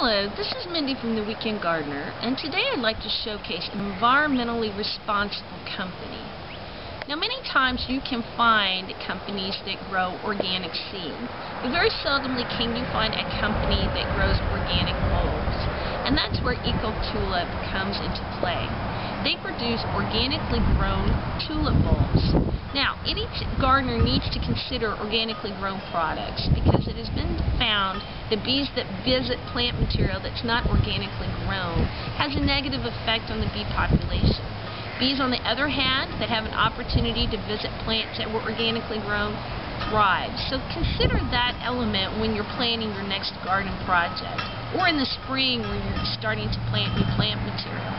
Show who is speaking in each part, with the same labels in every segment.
Speaker 1: Hello, this is Mindy from The Weekend Gardener, and today I'd like to showcase an environmentally responsible company. Now many times you can find companies that grow organic seed, but very seldomly can you find a company that grows organic bulbs, and that's where Eco Tulip comes into play. They produce organically grown tulip bulbs. Now, any gardener needs to consider organically grown products because it has been found that bees that visit plant material that's not organically grown has a negative effect on the bee population. Bees, on the other hand, that have an opportunity to visit plants that were organically grown thrive. So consider that element when you're planning your next garden project or in the spring when you're starting to plant new plant material.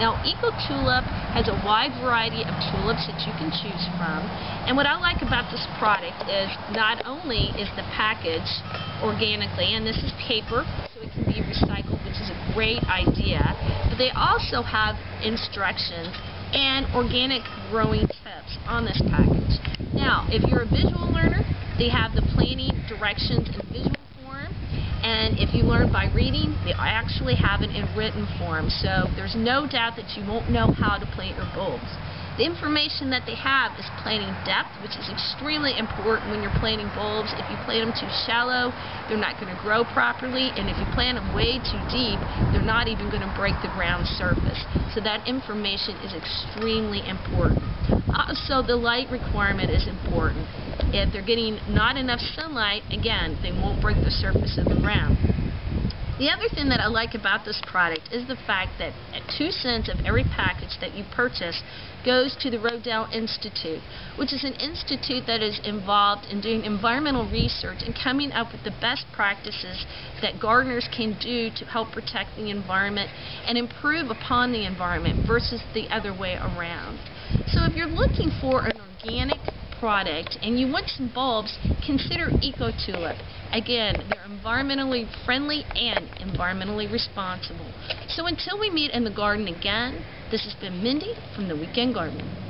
Speaker 1: Now, Eco Tulip has a wide variety of tulips that you can choose from. And what I like about this product is not only is the package organically, and this is paper, so it can be recycled, which is a great idea, but they also have instructions and organic growing on this package. Now, if you're a visual learner, they have the planning directions in visual form. and if you learn by reading, they actually have it in written form. So there's no doubt that you won't know how to plant your bulbs. The information that they have is planting depth, which is extremely important when you're planting bulbs. If you plant them too shallow, they're not going to grow properly, and if you plant them way too deep, they're not even going to break the ground surface. So that information is extremely important. Also, the light requirement is important. If they're getting not enough sunlight, again, they won't break the surface of the ground. The other thing that I like about this product is the fact that 2 cents of every package that you purchase goes to the Rodale Institute, which is an institute that is involved in doing environmental research and coming up with the best practices that gardeners can do to help protect the environment and improve upon the environment versus the other way around. So if you're looking for an organic product and you want some bulbs, consider Eco Tulip. Again, they're environmentally friendly and environmentally responsible. So until we meet in the garden again, this has been Mindy from The Weekend Gardener.